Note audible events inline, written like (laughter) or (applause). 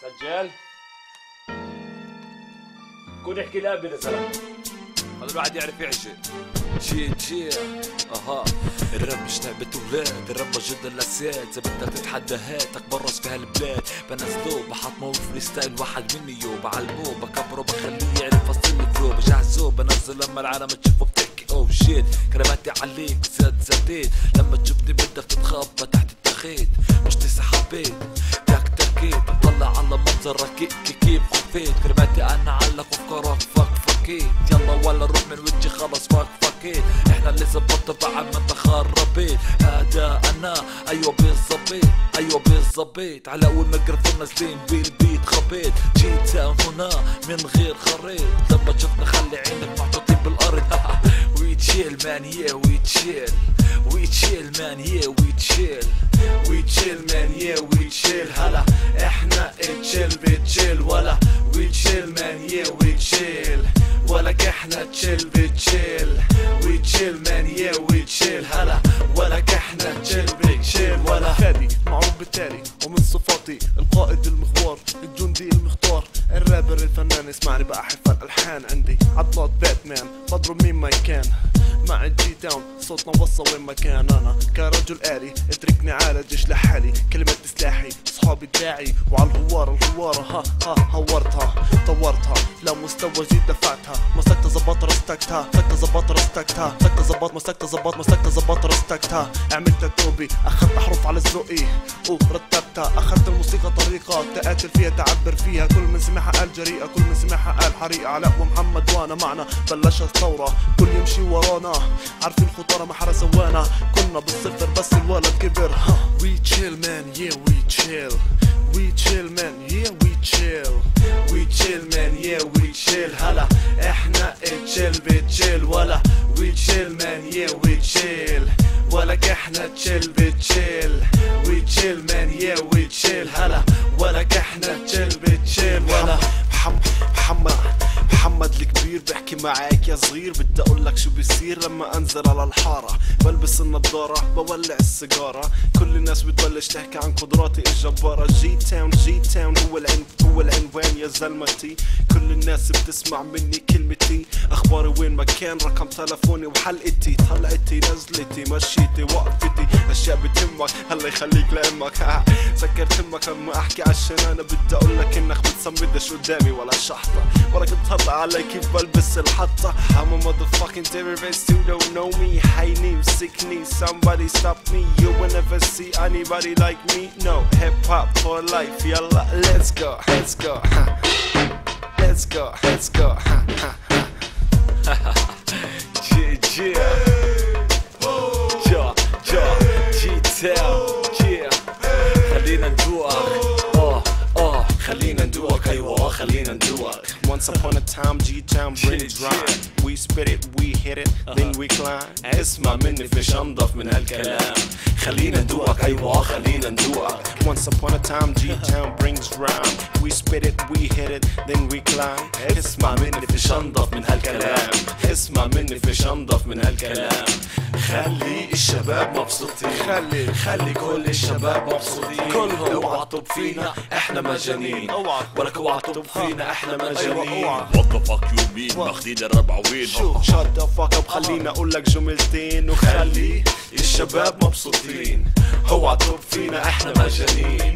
سجل. كون احكي لابد يا زلمه هذا الواحد يعرف يعشق جي جي. أها. الراب مش لعبة ولاد الراب موجود الاساد إذا بدك تتحدى هاتك برص في هالبلاد. بنزلوه بحطمه freestyle واحد مني. بعلموه بكبره بخليه يعرف اصل ال flow بجهزوه بنزل لما العالم تشوفه بتحكي. oh shit كلماتي عليك زاد زاديت. لما تشوفني بدك تتخبى تحت التخيت مش تنسى تاكيت طلع على منظرك كيف خفيت كلماتي أنا علق وافكارك فك فكيت يلا ولا روح من وجهي خلص فك فكيت إحنا اللي زبطت بعد ما انت خربيت هذا أنا أيوه بالظبيط أيوه بالظبيط على أول ميكروفون نازلين بالبيت خبيت. جيت هنا من غير خريط. chill man yeah we chill we chill man yeah we chill we chill man yeah we chill هلا إحنا chill ب chill ولا we chill man yeah we chill ولك إحنا chill ب chill we chill man yeah we chill ال rapper الفنان اسمعني بأحف الألحان عندي. عضلات باتمان بضرب مين ما كان. مع ال G-Town صوتنا وصل وين ما كان. أنا كرجل آلي اتركني عالجش لحالي. كلمة سلاحي صحابي دراعي وعلى الهوار الهوارة ها ها هورتها. مستوى جديد دفعتها. مسكت زبط رستكتها مسكت زبط رستكتها مسكت زبط مسكت زبط مسكت زبط رستكتها عملت توبي. اخذت احرف على ذوقي. ورتبتها اخذت الموسيقى طريقة. تقاتل فيها تعبر فيها. كل من سمعها قال جريئة. كل من سمعها قال حريقة. علاء ومحمد وانا معنا. بلشت الثورة. كل يمشي ورانا. عارفين خطارة ما حدا سوانا. كنا بالصفر بس الولد كبر. ها we chill man yeah we chill we chill man yeah we chill we chill man yeah we chill هلا إحنا chill ب chill ولا we chill man yeah we chill ولك إحنا chill ب chill we chill man yeah we chill هلا ولك إحنا chill ب chill ولا محمد محمد بحكي معاك يا صغير بدي أقول لك شو بيصير لما أنزل على الحارة. بلبس النضاره بولع السيجارة. كل الناس بتبلش تحكي عن قدراتي الجبارة. G-Town G-Town هو العن هو العنوان يا زلمتي. كل الناس بتسمع مني كلمتي أخباري وين ما كان رقم تلفوني وحلقتي طلعتي نزلتي مشيتي وقفتي. أشياء بتهمك هلا يخليك لأمك. سكرت همك لما أحكي عشان أنا بدي أقول لك إنك بتصمدش قدامي ولا شحطة. ولا كنت هطلع علي كيف بلبس الحطة. I'm a motherfucking terrorist. Who don't know me. High name sick knee somebody stop me. You will never see anybody like me. No hip hop for life. Yalla let's go let's go. (laughs) let's go let's go جا جي تاو جي خلينا ندوق آه آه خلينا ندوق أيوه خلينا ندوق Once upon a time G-Town brings Yeah, rhyme We spit it, we hit it, then we climb. اسمع مني فيش انضف من هالكلام خلينا ندوق أيوه خلينا ندوق Once upon a time G-Town brings rhyme. We spit it, we hit it, then we climb. اسمع مني فيش انضف من هالكلام اسمع مني فيش انضف من هالكلام خلي الشباب مبسوطين خلي خلي كل الشباب مبسوطين كلهم. اوعى فينا إحنا مجانين اوعى. ولك اوعى فينا إحنا مجانين اوعى. What the fuck you mean ماخدين الربع وين؟ شو؟ shut the fuck. up خلينا أقول لك جملتين وخلي الشباب مبسوطين. اوعى تطب فينا إحنا مجانين.